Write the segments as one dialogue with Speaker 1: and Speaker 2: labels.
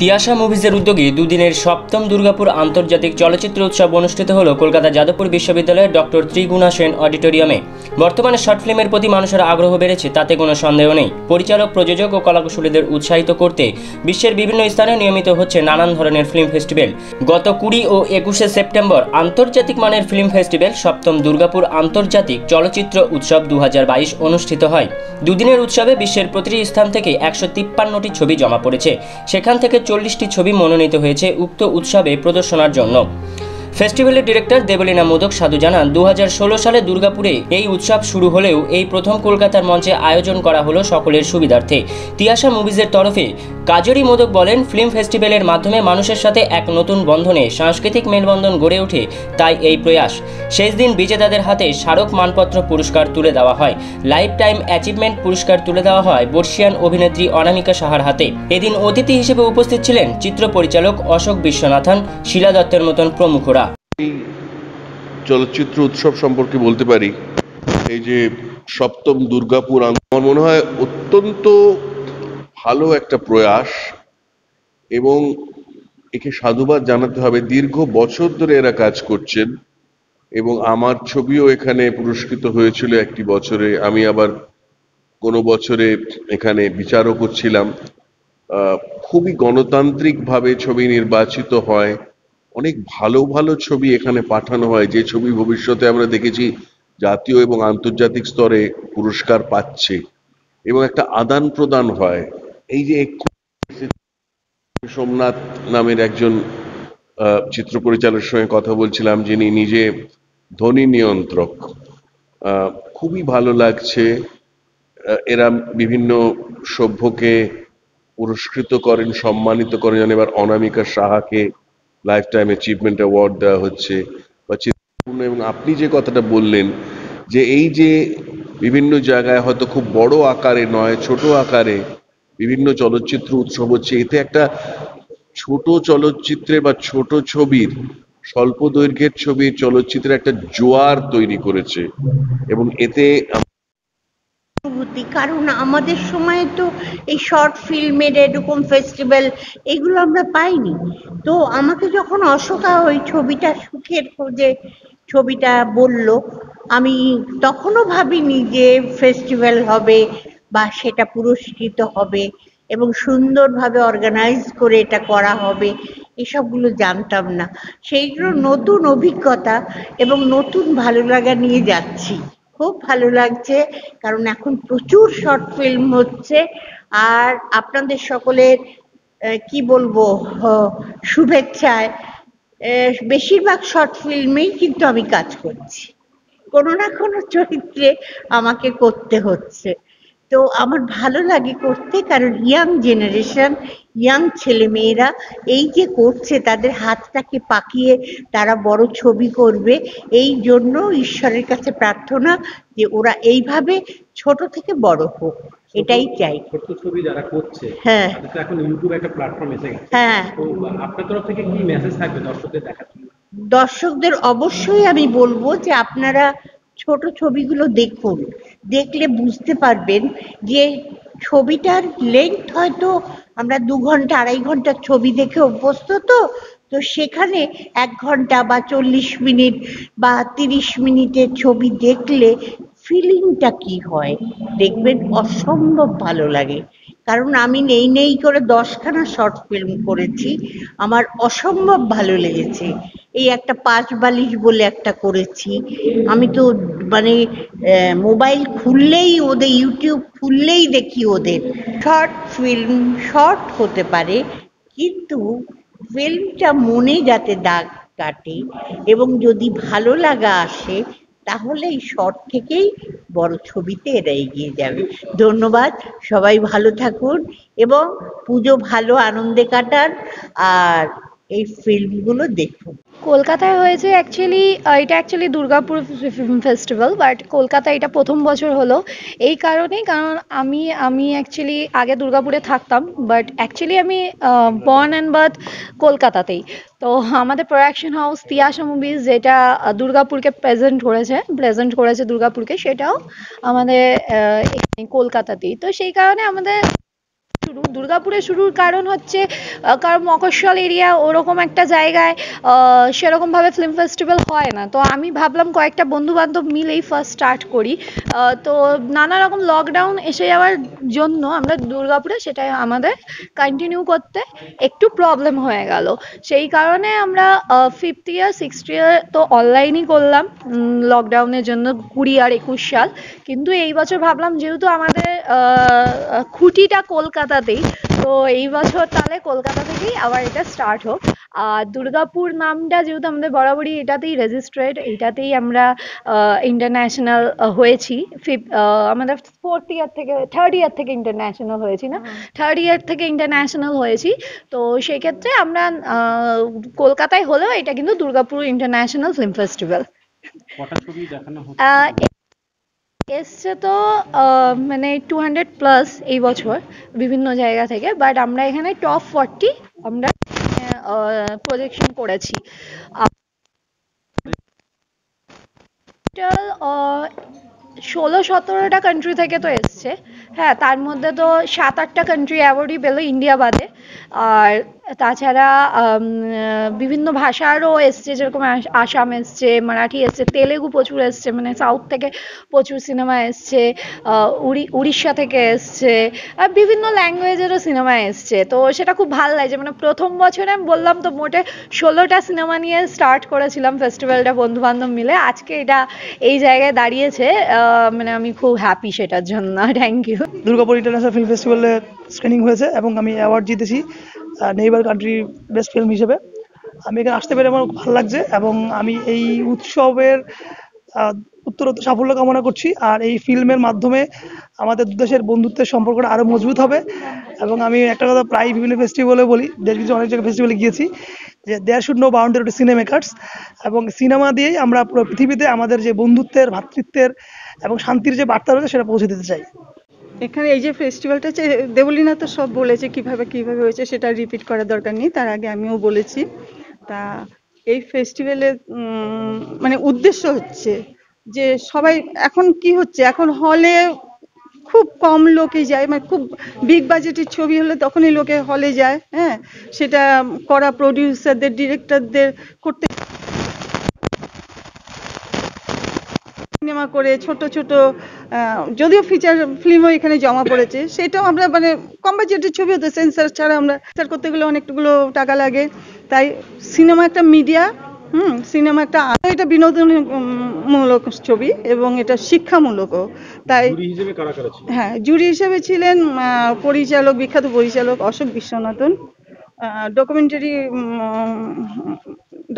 Speaker 1: তিয়াশা মুভিজের উদ্যোগে দুদিনের সপ্তম দুর্গাপুর আন্তর্জাতিক চলচ্চিত্র উৎসব অনুষ্ঠিত হলো কলকাতা যাদবপুর বিশ্ববিদ্যালয়ের ডক্টর ত্রিগুণা সেন অডিটোরিয়ামে। বর্তমানে শর্ট ফিল্মের প্রতি মানুষের আগ্রহ বেড়েছে, তাতে কোনো সন্দেহ নেই। পরিচালক, প্রযোজক ও কলাকুশলীদের উৎসাহিত করতে বিশ্বের বিভিন্ন স্থানে নিয়মিত হচ্ছে নানান ধরনের ফিল্ম ফেস্টিভ্যাল। গত কুড়ি ও একুশে সেপ্টেম্বর আন্তর্জাতিক মানের ফিল্ম ফেস্টিভ্যাল সপ্তম দুর্গাপুর আন্তর্জাতিক চলচ্চিত্র উৎসব দু হাজার বাইশ অনুষ্ঠিত হয়। দুদিনের উৎসবে বিশ্বের প্রতিটি স্থান থেকে একশো তিপ্পান্নটি ছবি জমা পড়েছে। সেখান থেকে চল্লিশটি ছবি মনোনীত হয়েছে উক্ত উৎসবে প্রদর্শনার জন্য। ফেস্টিভ্যালের ডিরেক্টর দেবলীনা মোদক সাধু জানান দু হাজার ষোলো সালে দুর্গাপুরে এই উৎসব শুরু হলেও এই প্রথম কলকাতার মঞ্চে আয়োজন করা হলো সকলের সুবিধার্থে। তিয়াসা মুভিজের তরফে কাজরি মোদক বলেন, ফিল্ম ফেস্টিভ্যালের মাধ্যমে মানুষের সাথে এক নতুন বন্ধনে সাংস্কৃতিক মেলবন্ধন গড়ে ওঠে, তাই এই প্রয়াস। শেষ দিন বিজেতাদের হাতে স্মারক মানপত্র পুরস্কার তুলে দেওয়া হয়। লাইফ টাইম অ্যাচিভমেন্ট পুরস্কার তুলে দেওয়া হয় বর্ষিয়ান অভিনেত্রী অনামিকা সাহার হাতে। এদিন অতিথি হিসেবে উপস্থিত ছিলেন চিত্র পরিচালক অশোক বিশ্বনাথন, শিলা দত্তের মতন প্রমুখরা।
Speaker 2: চলচ্চিত্র উৎসব সম্পর্কে বলতে পারি, এই যে সপ্তম দুর্গাপুর আমার মনে হয় অত্যন্ত ভালো একটা প্রয়াস এবং একে সাধুবাদ জানাতে হবে। দীর্ঘ বছর ধরে এরা কাজ করছেন এবং আমার ছবিও এখানে পুরস্কৃত হয়েছিল একটি বছরে। আমি আবার কোনো বছরে এখানে বিচারও করছিলাম। খুবই গণতান্ত্রিকভাবে ছবি নির্বাচিত হয়। অনেক ভালো ভালো ছবি এখানে পাঠানো হয়। যে ছবি ভবিষ্যতে আমরা দেখেছি জাতীয় এবং আন্তর্জাতিক স্তরে পুরস্কার পাচ্ছে এবং একটা আদান প্রদান হয়। এই যে সোমনাথ নামের একজন চিত্র পরিচালকের সঙ্গে কথা বলছিলাম, যিনি নিজে ধ্বনি নিয়ন্ত্রক। খুবই ভালো লাগছে। এরা বিভিন্ন সভ্যকে পুরস্কৃত করেন, সম্মানিত করেন। এবার অনামিকা সাহাকে লাইফ টাইম অ্যাচিভমেন্ট অ্যাওয়ার্ড দেওয়া হচ্ছে বা চিত্রপূর্ণ এবং আপনি যে কথাটা বললেন যে এই যে বিভিন্ন জায়গায় হয়তো খুব বড় আকারে নয়, ছোট আকারে বিভিন্ন চলচ্চিত্র উৎসব হচ্ছে, এতে একটা ছোট চলচ্চিত্রে বা ছোট ছবির স্বল্প দৈর্ঘ্যের ছবির চলচ্চিত্রে একটা জোয়ার তৈরি করেছে। এবং এতে
Speaker 3: অনুভূতি। কারণ আমাদের সময়ে তো এই শর্ট ফিল্মের এরকম ফেস্টিভ্যাল এগুলো আমরা পাইনি। তো আমাকে যখন অশোকা ওই ছবিটা সুখের খোঁজে ছবিটা বলল, আমি তখনও ভাবিনি যে ফেস্টিভ্যাল হবে বা সেটা পুরস্কৃত হবে এবং সুন্দরভাবে অর্গানাইজ করে এটা করা হবে, এসবগুলো জানতাম না। সেইগুলো নতুন অভিজ্ঞতা এবং নতুন ভালো লাগা নিয়ে যাচ্ছি। খুব ভালো লাগছে, কারণ এখন প্রচুর শর্ট ফিল্ম হচ্ছে। আর আপনাদের সকলের কি বলব শুভেচ্ছায় বেশিরভাগ শর্ট ফিল্মেই কিন্তু আমি কাজ করছি। কোনো না কোনো চরিত্রে আমাকে করতে হচ্ছে। তো আমার ভালো লাগে করতে কারণ ইয়াং জেনারেশন ইয়াং ছেলেমেয়েরা এই যে করছে তাদের হাতটাকে পাকিয়ে তারা বড় ছবি করবে এই জন্য ঈশ্বরের কাছে প্রার্থনা যে ওরা এইভাবে ছোট থেকে বড় হোক এটাই চাই।
Speaker 4: ছোট ছবি যারা করছে
Speaker 3: হ্যাঁ।
Speaker 4: এখন ইউটিউব একটা প্ল্যাটফর্ম এসে গেছে।
Speaker 3: হ্যাঁ।
Speaker 4: তো আপনার তরফ থেকে কি মেসেজ থাকবে দর্শকদের দেখার জন্য?
Speaker 3: দর্শকদের অবশ্যই আমি বলব যে আপনারা ছোট ছবিগুলো দেখুন দেখলে বুঝতে পারবেন যে ছবিটার লেন্থ হয়তো আমরা দু ঘণ্টা, আড়াই ঘণ্টার ছবি দেখে অভ্যস্ত তো তো সেখানে এক ঘণ্টা বা চল্লিশ মিনিট বা তিরিশ মিনিটের ছবি দেখলে ফিলিংটা কি হয়? দেখবেন অসম্ভব ভালো লাগে। কারণ আমি নেই নেই করে দশখানা শর্ট ফিল্ম করেছি, আমার অসম্ভব ভালো লেগেছে। এই একটা পাঁচ বালিশ বলে একটা করেছি। আমি তো মানে মোবাইল খুললেই ওদের, ইউটিউব খুললেই দেখি ওদের। শর্ট ফিল্ম, শর্ট হতে পারে, কিন্তু ফিল্মটা মনে যাতে দাগ কাটে এবং যদি ভালো লাগা আসে, তাহলে এই শর্ট থেকেই বড় ছবিতে এরা এগিয়ে যাবে। ধন্যবাদ, সবাই ভালো থাকুন এবং পুজো ভালো, আনন্দে কাটান। আর এই ফিল্মগুলো দেখুন।
Speaker 5: কলকাতায় হয়েছে অ্যাকচুয়ালি এটা actually Durgapur film festival but কলকাতায় এটা প্রথম বছর হলো। এই কারণেই, কারণ আমি আমি অ্যাকচুয়ালি আগে দুর্গাপুরে থাকতাম বাট অ্যাকচুয়ালি আমি বর্ন অ্যান্ড বার্থ কলকাতাতেই। তো আমাদের প্রোডাকশন হাউস তিয়াশা মুভিজ যেটা দুর্গাপুরকে প্রেজেন্ট করেছে প্রেজেন্ট করেছে দুর্গাপুরকে, সেটাও আমাদের কলকাতাতেই। তো সেই কারণে আমাদের শুরু, দুর্গাপুরে শুরুর কারণ হচ্ছে কারণ মফস্বল এরিয়া ওরকম একটা জায়গায় সেরকমভাবে ফিল্ম ফেস্টিভ্যাল হয় না। তো আমি ভাবলাম কয়েকটা বন্ধু বান্ধব মিলেই ফার্স্ট স্টার্ট করি। তো নানা রকম লকডাউন এসে যাওয়ার জন্য আমরা দুর্গাপুরে সেটা আমাদের কন্টিনিউ করতে একটু প্রবলেম হয়ে গেল। সেই কারণে আমরা ফিফথ ইয়ার সিক্সথ ইয়ার তো অনলাইনই করলাম। লকডাউনের জন্য কুড়ি আর একুশ সাল। কিন্তু এই বছর ভাবলাম যেহেতু আমাদের খুঁটিটা কলকাতাতেই। তো এই বছর তাহলে কলকাতা থেকেই আবার এটা স্টার্ট হোক। আর দুর্গাপুর নামটা যেহেতু আমাদের বরাবরই এটাতেই রেজিস্ট্রেড এইটাতেই আমরা ইন্টারন্যাশনাল হয়েছি। আমাদের ফোর্থ ইয়ার থেকে থার্ড ইয়ার থেকে ইন্টারন্যাশনাল হয়েছি না? থার্ড ইয়ার থেকে ইন্টারন্যাশনাল হয়েছি। তো সেক্ষেত্রে আমরা আহ, কলকাতায় হলেও এটা কিন্তু দুর্গাপুর ইন্টারন্যাশনাল ফিল্ম ফেস্টিভ্যাল
Speaker 4: কটা ছবি দেখানো হচ্ছে?
Speaker 5: আহ, এসছে তো মানে টু হান্ড্রেড প্লাস এই বছর বিভিন্ন জায়গা থেকে বাট আমরা এখানে টপ ফর্টি আমরা প্রজেকশন করেছি। ষোলো সতেরোটা কান্ট্রি থেকে তো এসছে। হ্যাঁ তার মধ্যে তো সাত আটটা কান্ট্রি অ্যাওয়ার্ডই পেল ইন্ডিয়া বাদে। আর তাছাড়া বিভিন্ন ভাষারও এসছে, যেরকম আস- আসাম এসছে, মারাঠি এসছে, তেলেগু প্রচুর এসছে মানে সাউথ থেকে প্রচুর সিনেমা এসছে উড়ি- উড়িষ্যা থেকে এসছে, আর বিভিন্ন ল্যাঙ্গুয়েজেরও সিনেমা এসছে। তো সেটা খুব ভালো লাগছে মানে প্রথম বছরে আমি বললাম তো মোটে ষোলোটা সিনেমা নিয়ে স্টার্ট করেছিলাম ফেস্টিভ্যালটা বন্ধু বান্ধব মিলে। আজকে এটা এই জায়গায় দাঁড়িয়েছে মানে আমি খুব হ্যাপি সেটার জন্য। Thank you
Speaker 6: Durgapur international film ফেস্টিভ্যালে স্ক্রিনিং হয়েছে এবং আমি অ্যাওয়ার্ড জিতেছি। নেইবার কান্ট্রি বেস্ট ফিল্ম হিসেবে। আমি এখানে আসতে পেরে আমার ভালো লাগছে এবং আমি এই উৎসবের উত্তরোত্তর সাফল্য কামনা করছি। আর এই ফিল্মের মাধ্যমে আমাদের দেশের বন্ধুত্বের সম্পর্কটা আরও মজবুত হবে। এবং আমি একটা কথা প্রায় বিভিন্ন ফেস্টিভ্যালে বলি, দেশ কিছু অনেক জায়গায় ফেস্টিভ্যালে গিয়েছি, যে there should no boundary to cinemakers এবং সিনেমা দিয়েই আমরা পুরো পৃথিবীতে আমাদের যে বন্ধুত্বের ভ্রাতৃত্বের এবং শান্তির যে বার্তা রয়েছে সেটা পৌঁছে দিতে চাই।
Speaker 7: এখানে এই যে ফেস্টিভ্যালটা দেবলীনা তো সব বলেছে কীভাবে কীভাবে হয়েছে সেটা রিপিট করার দরকার নেই, তার আগে আমিও বলেছি। তা এই ফেস্টিভ্যালের মানে উদ্দেশ্য হচ্ছে যে সবাই এখন কি হচ্ছে, এখন হলে খুব কম লোকই যায় মানে খুব বিগ বাজেটের ছবি হলে তখনই লোকে হলে যায় হ্যাঁ? সেটা করা প্রডিউসারদের ডিরেক্টরদের করতে সিনেমা করে ছোট ছোট যদিও ফিচার ফিল্মও এখানে জমা পড়েছে সেটাও আমরা মানে কম বাজেটের ছবি হতো সেন্সার ছাড়া আমরা সেন্সার করতে গেলে অনেকগুলো টাকা লাগে। তাই সিনেমা একটা মিডিয়া হুম সিনেমা একটা এটা বিনোদনমূলক ছবি এবং এটা শিক্ষামূলকও তাই হ্যাঁ জুরি হিসেবে ছিলেন পরিচালক বিখ্যাত পরিচালক Ashok Viswanathan documentary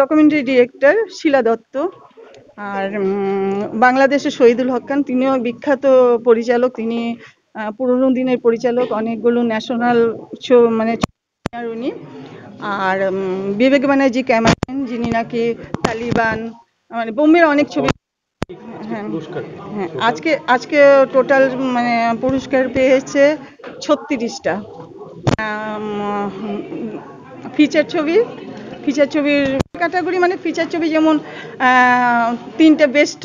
Speaker 7: documentary director Shila Datta আর বাংলাদেশের শহীদুল হক খান, তিনিও বিখ্যাত পরিচালক। তিনি পুরোনো দিনের পরিচালক, অনেকগুলো ন্যাশনাল শো মানে উনি। আর বিবেক ব্যানার্জি ক্যামেরাম্যান, যিনি নাকি তালিবান মানে বোম্বের অনেক ছবি। হ্যাঁ হ্যাঁ আজকে আজকে টোটাল মানে পুরস্কার পেয়েছে ছত্রিশটা। ফিচার ছবি ফিচার ছবির ক্যাটাগরি মানে ফিচার ছবি যেমন তিনটে best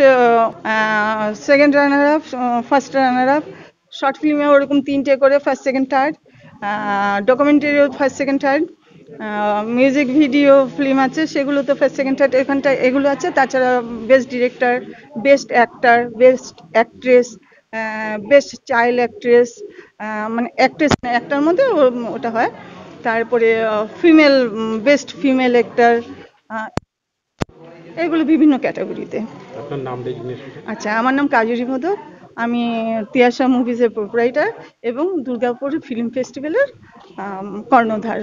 Speaker 7: second runner up first runner up short ফিল্মে ওরকম তিনটে করে first second third ডকুমেন্টারিও first second third music video film আছে সেগুলো তো ফার্স্ট সেকেন্ড থার্ড এখানটা এগুলো আছে, তাছাড়া best director best actor best actress best child actress মানে অ্যাক্ট্রেস অ্যাক্টার মধ্যে ওটা হয়। তারপরে ফিমেল বেস্ট ফিমেল অ্যাক্টর এগুলো বিভিন্ন ক্যাটাগরিতে।
Speaker 4: আপনার নাম
Speaker 7: আচ্ছা আমার নাম কাজরি মদক আমি তিয়াশা মুভিজের প্রোপ্রাইটার এবং দুর্গাপুর ফিল্ম ফেস্টিভ্যালের কর্ণধার।